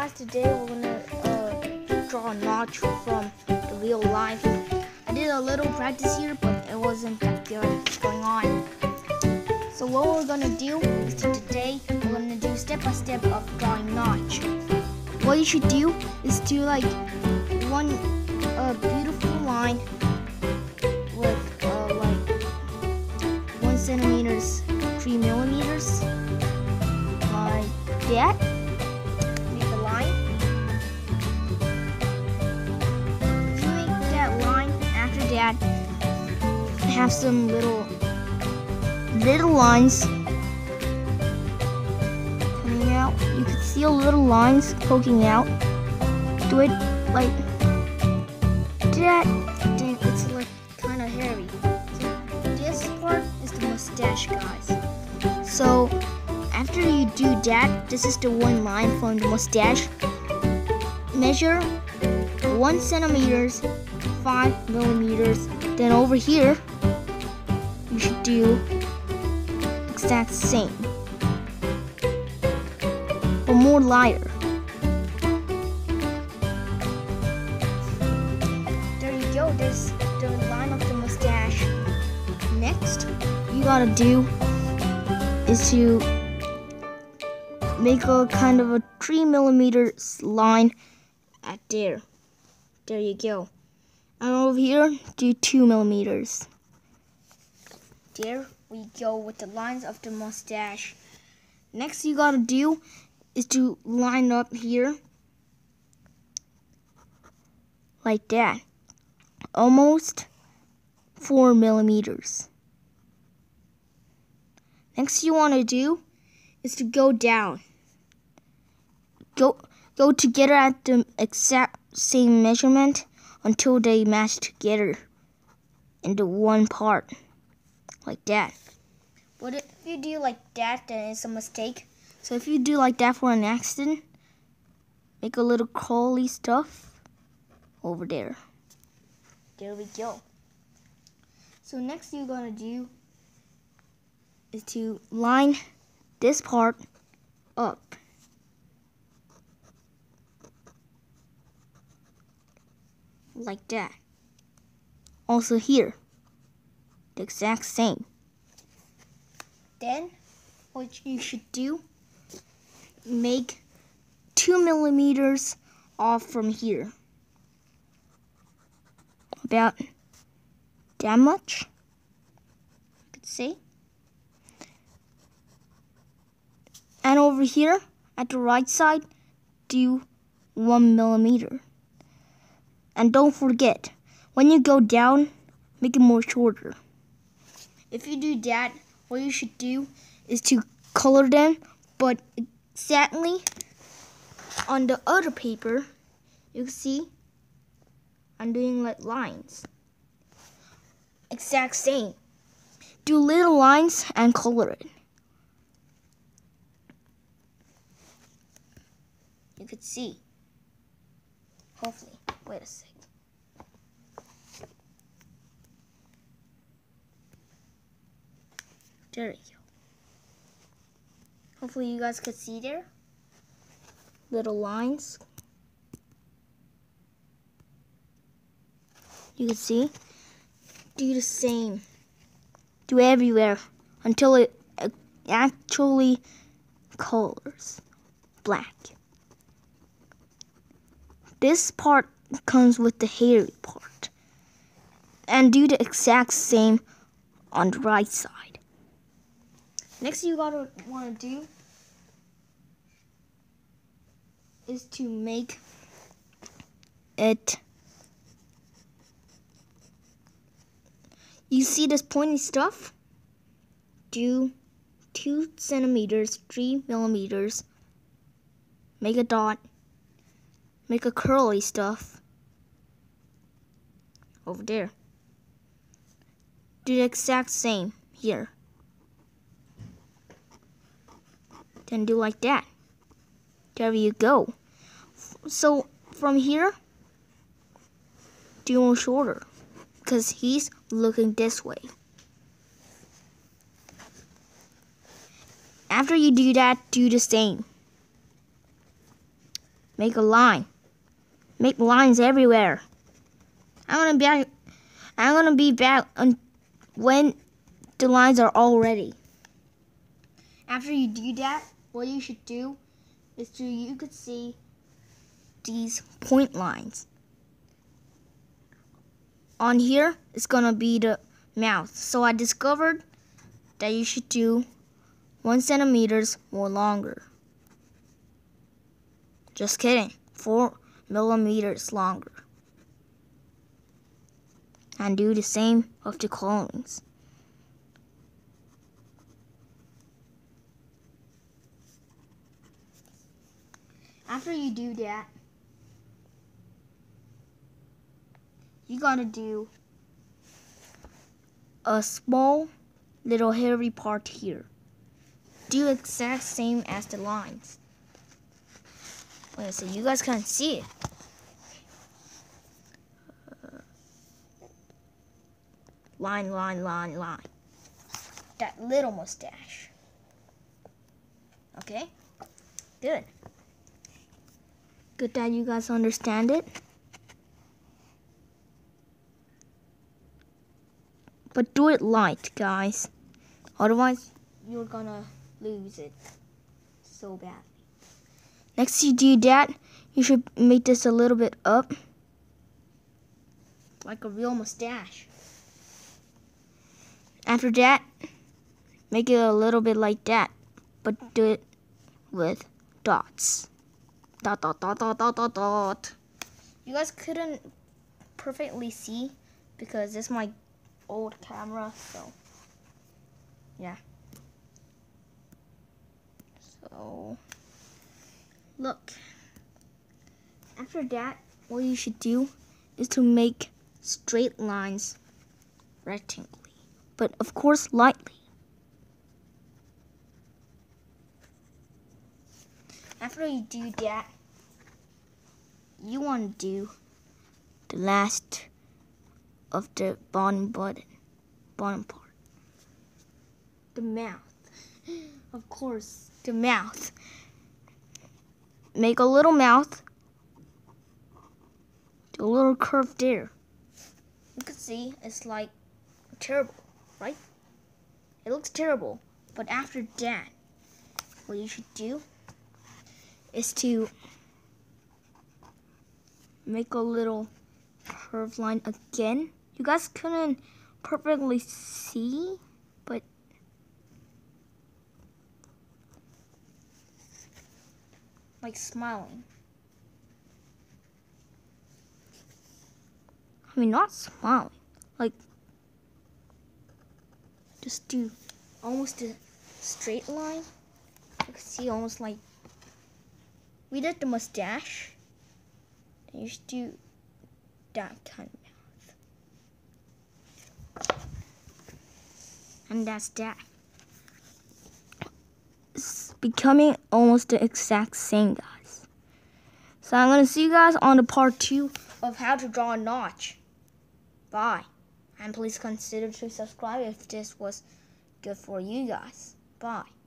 guys, today we're gonna uh, draw a notch from the real life. I did a little practice here, but it wasn't that good. Going on? So what we're gonna do is to today we're gonna do step by step of drawing notch. What you should do is do like one uh, beautiful line with uh, like one centimeters, three millimeters, like that that, have some little little lines coming out. You can see a little lines poking out. Do it like that. Then it's like kind of hairy. This part is the mustache, guys. So after you do that, this is the one line from the mustache. Measure one centimeters, five millimeters. Then over here, you should do exact same, but more lighter. There you go. There's the line of the mustache. Next, you gotta do is to make a kind of a three millimeter line at there. There you go. And over here, do two millimeters. There we go with the lines of the mustache. Next you gotta do is to line up here like that. Almost four millimeters. Next you wanna do is to go down. Go go together at the exact same measurement until they match together into one part. Like that. But if you do like that, then it's a mistake. So if you do like that for an accident, make a little crawly stuff over there. There we go. So next you're gonna do is to line this part up. Like that. Also here, the exact same. Then, what you should do, make two millimeters off from here. About that much, you could see. And over here, at the right side, do one millimeter. And don't forget, when you go down, make it more shorter. If you do that, what you should do is to color them, but exactly on the other paper, you can see I'm doing like lines. Exact same. Do little lines and color it. You could see. Hopefully. Wait a sec. There we go. Hopefully you guys could see there. Little lines. You can see. Do the same. Do everywhere until it uh, actually colors black. This part comes with the hairy part. And do the exact same on the right side. Next you gotta wanna do is to make it you see this pointy stuff? Do two centimeters, three millimeters, make a dot, make a curly stuff over there. Do the exact same here. Then do like that. There you go. So from here, do one shorter because he's looking this way. After you do that, do the same. make a line. Make lines everywhere. I'm gonna be back. I'm gonna be back when the lines are all ready. After you do that, what you should do is to you could see these point lines. On here, it's gonna be the mouth. So I discovered that you should do one centimeters more longer. Just kidding, four millimeters longer. And do the same of the clones. After you do that, you gotta do a small little hairy part here. Do exact same as the lines. Wait so you guys can't see it. Line, line, line, line. That little mustache. Okay? Good. Good that you guys understand it. But do it light, guys. Otherwise, you're gonna lose it so badly. Next you do that, you should make this a little bit up. Like a real mustache. After that, make it a little bit like that. But do it with dots. Dot, dot, dot, dot, dot, dot, dot. You guys couldn't perfectly see because this is my old camera, so yeah. So look. After that, what you should do is to make straight lines rectangly, but of course lightly. After you do that, you want to do the last of the bottom button, bottom part. The mouth. Of course, the mouth. Make a little mouth. Do a little curve there. You can see it's like terrible, right? It looks terrible. But after that, what you should do is to make a little curved line again. You guys couldn't perfectly see, but like smiling. I mean, not smiling, like just do almost a straight line. You can see almost like we did the mustache. And you should do that kind of mouth. And that's that. It's becoming almost the exact same, guys. So I'm going to see you guys on the part two of how to draw a notch. Bye. And please consider to subscribe if this was good for you guys. Bye.